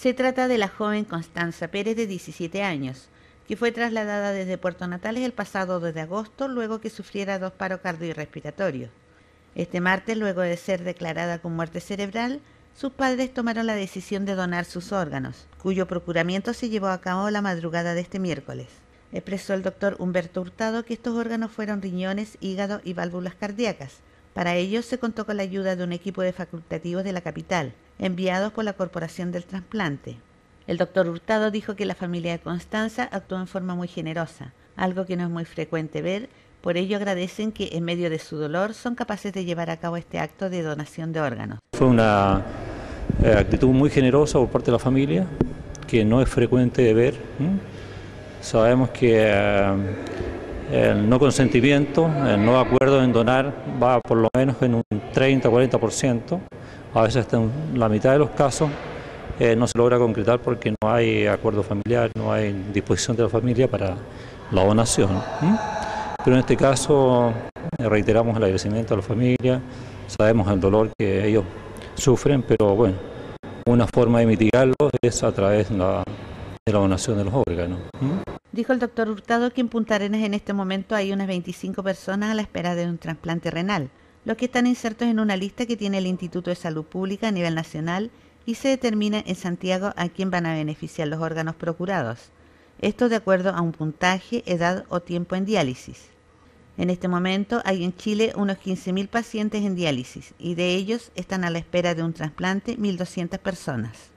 Se trata de la joven Constanza Pérez de 17 años, que fue trasladada desde Puerto Natales el pasado 2 de agosto luego que sufriera dos paros cardiorrespiratorios. Este martes, luego de ser declarada con muerte cerebral, sus padres tomaron la decisión de donar sus órganos, cuyo procuramiento se llevó a cabo la madrugada de este miércoles. Expresó el doctor Humberto Hurtado que estos órganos fueron riñones, hígado y válvulas cardíacas. Para ello se contó con la ayuda de un equipo de facultativos de la capital, enviados por la Corporación del Trasplante. El doctor Hurtado dijo que la familia de Constanza actuó en forma muy generosa, algo que no es muy frecuente ver, por ello agradecen que en medio de su dolor son capaces de llevar a cabo este acto de donación de órganos. Fue una eh, actitud muy generosa por parte de la familia, que no es frecuente de ver. Sabemos que eh, el no consentimiento, el no acuerdo en donar va por lo menos en un 30-40%, a veces hasta la mitad de los casos eh, no se logra concretar porque no hay acuerdo familiar, no hay disposición de la familia para la donación. Pero en este caso eh, reiteramos el agradecimiento a la familia, sabemos el dolor que ellos sufren, pero bueno, una forma de mitigarlo es a través de la, donación de los órganos. Dijo el doctor Hurtado que en Punta Arenas en este momento hay unas 25 personas a la espera de un trasplante renal, los que están insertos en una lista que tiene el Instituto de Salud Pública a nivel nacional y se determina en Santiago a quién van a beneficiar los órganos procurados. Esto de acuerdo a un puntaje, edad o tiempo en diálisis. En este momento hay en Chile unos 15.000 pacientes en diálisis y de ellos están a la espera de un trasplante 1.200 personas.